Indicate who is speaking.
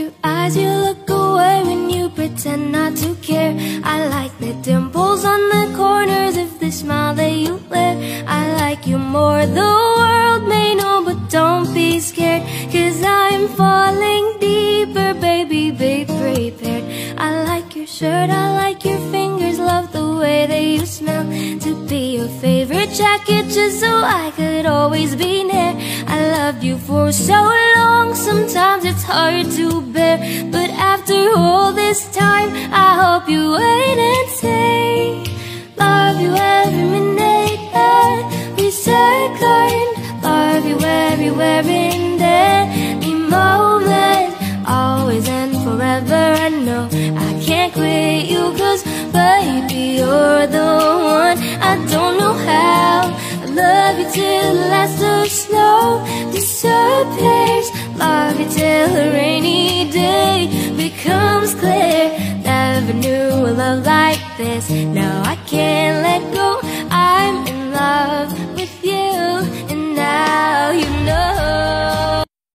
Speaker 1: your eyes, you look away when you pretend not to care. I like the dimples on the corners of the smile that you wear. I like you more, the world may know, but don't be scared. Cause I'm falling deeper, baby, be prepared. I like your shirt, I like your fingers, love the way that you smell. To be your favorite jacket, just so I could always be near. I loved you for so long, sometimes hard to bear. But after all this time, I hope you wait and say, Love you every minute that we second. Love you everywhere in any moment. Always and forever. I know I can't quit you, cause baby, you're the one. I don't know how. I love you till the last of snow like this. Now I can't let go. I'm in love with